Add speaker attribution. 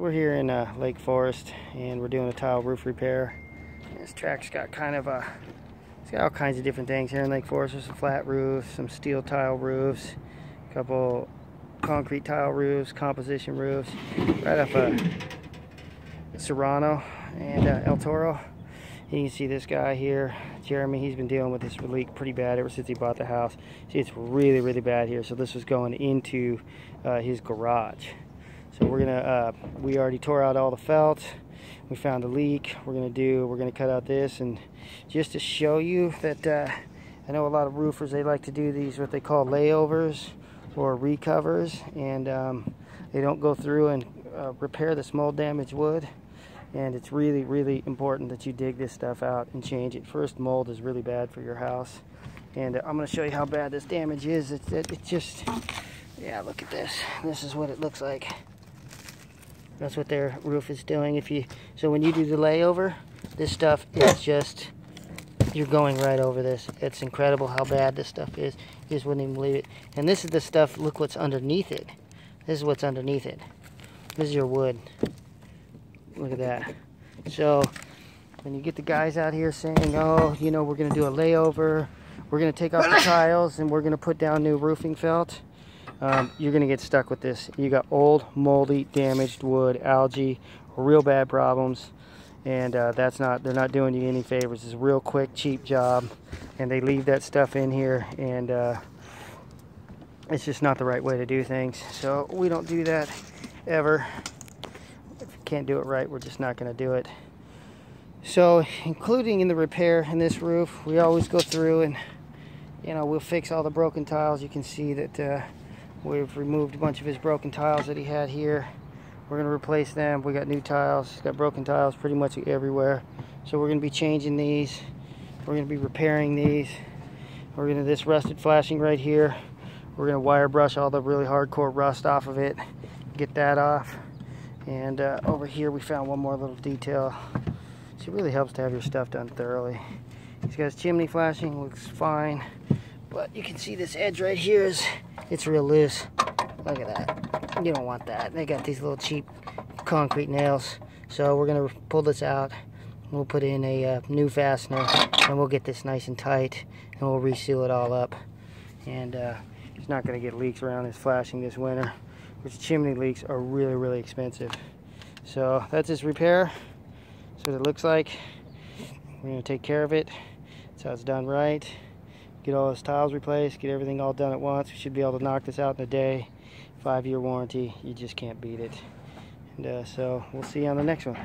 Speaker 1: We're here in uh, Lake Forest and we're doing a tile roof repair. This track's got kind of a, it's got all kinds of different things here in Lake Forest. There's some flat roofs, some steel tile roofs, a couple concrete tile roofs, composition roofs, right off of Serrano and uh, El Toro. You can see this guy here, Jeremy, he's been dealing with this leak pretty bad ever since he bought the house. See, it's really, really bad here. So this was going into uh, his garage. So we're gonna, uh, we already tore out all the felt. We found a leak. We're gonna do, we're gonna cut out this and just to show you that uh, I know a lot of roofers, they like to do these, what they call layovers or recovers. And um, they don't go through and uh, repair this mold damaged wood. And it's really, really important that you dig this stuff out and change it. First, mold is really bad for your house. And uh, I'm gonna show you how bad this damage is. It's, it, it's just, yeah, look at this. This is what it looks like. That's what their roof is doing. If you so when you do the layover, this stuff is just you're going right over this. It's incredible how bad this stuff is. You just wouldn't even believe it. And this is the stuff. Look what's underneath it. This is what's underneath it. This is your wood. Look at that. So when you get the guys out here saying, "Oh, you know, we're going to do a layover. We're going to take off the tiles and we're going to put down new roofing felt." Um, you're going to get stuck with this. You got old, moldy, damaged wood, algae, real bad problems, and uh, that's not, they're not doing you any favors. It's a real quick, cheap job, and they leave that stuff in here, and uh, it's just not the right way to do things. So we don't do that ever. If you can't do it right, we're just not going to do it. So, including in the repair in this roof, we always go through and, you know, we'll fix all the broken tiles. You can see that uh, We've removed a bunch of his broken tiles that he had here. We're going to replace them. We got new tiles. He's got broken tiles pretty much everywhere. So we're going to be changing these. We're going to be repairing these. We're going to this rusted flashing right here. We're going to wire brush all the really hardcore rust off of it. Get that off. And uh, over here we found one more little detail. So it really helps to have your stuff done thoroughly. He's got his chimney flashing. Looks fine. But you can see this edge right here is it's real loose. Look at that. You don't want that. They got these little cheap concrete nails. So we're going to pull this out. We'll put in a uh, new fastener and we'll get this nice and tight and we'll reseal it all up. And uh, it's not going to get leaks around this flashing this winter, which chimney leaks are really, really expensive. So that's this repair. That's what it looks like. We're going to take care of it. That's how it's done right get all his tiles replaced, get everything all done at once. We should be able to knock this out in a day. Five year warranty, you just can't beat it. And uh, so we'll see you on the next one.